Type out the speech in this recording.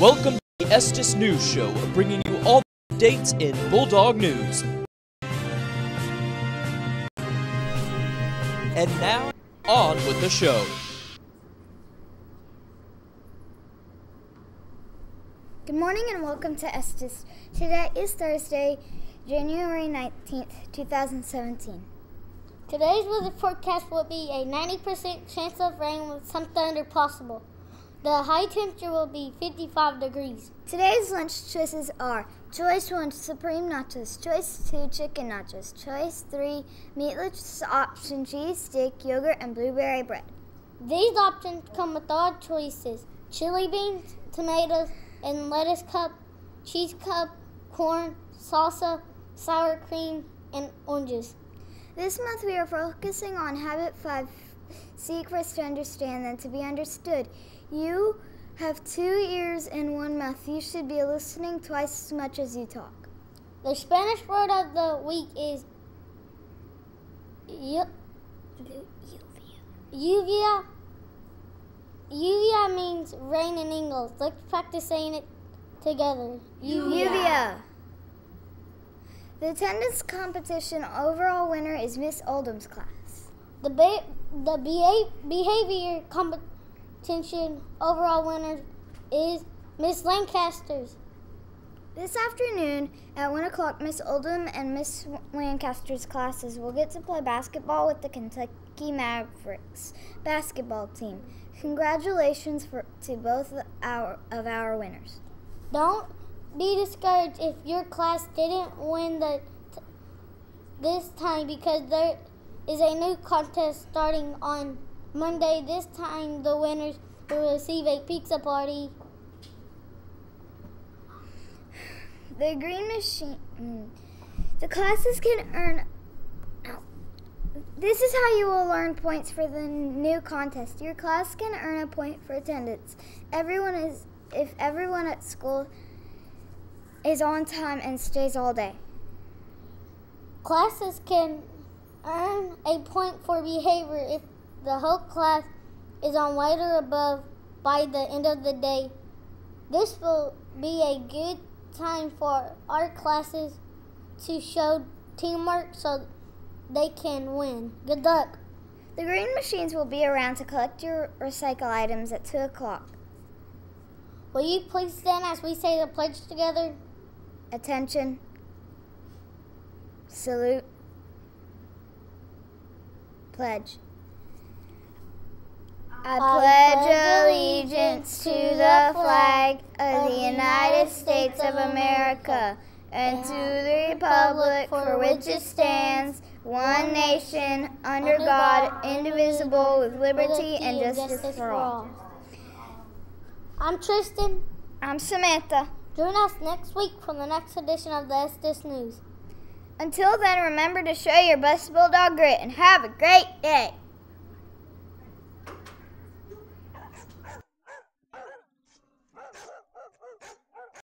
Welcome to the Estes News Show, bringing you all the updates in Bulldog News. And now, on with the show. Good morning and welcome to Estes. Today is Thursday, January 19th, 2017. Today's weather forecast will be a 90% chance of rain with some thunder possible. The high temperature will be 55 degrees. Today's lunch choices are Choice 1 Supreme Nachos, Choice 2 Chicken Nachos, Choice 3 Meatless Option Cheese Steak, Yogurt, and Blueberry Bread. These options come with odd choices chili beans, tomatoes, and lettuce cup, cheese cup, corn, salsa, sour cream, and oranges. This month we are focusing on Habit 5 Seek first to understand, then to be understood. You have two ears and one mouth. You should be listening twice as much as you talk. The Spanish word of the week is lluvia. Lluvia. Lluvia means rain in English. Let's practice saying it together. Lluvia. The attendance competition overall winner is Miss Oldham's class. The ba- the beha- behavior competition overall winner is Miss Lancaster's. This afternoon at 1 o'clock, Miss Oldham and Miss Lancaster's classes will get to play basketball with the Kentucky Mavericks basketball team. Congratulations for, to both our, of our winners. Don't be discouraged if your class didn't win the t- this time because there is a new contest starting on Monday. This time, the winners will receive a pizza party. The green machine. mm, The classes can earn. ow. This is how you will earn points for the new contest. Your class can earn a point for attendance. Everyone is if everyone at school is on time and stays all day. Classes can earn a point for behavior if the whole class is on white or above by the end of the day. This will be a good time for our classes to show teamwork so they can win. Good luck. The green machines will be around to collect your recycle items at 2 o'clock. Will you please stand as we say the pledge together? Attention. Salute. Pledge. I pledge allegiance to the flag of the United States of America and to the republic for which it stands, one nation, under God, indivisible, with liberty and justice for all. I'm Tristan. I'm Samantha. Join us next week for the next edition of the Estes News. Until then, remember to show your best bulldog grit and have a great day.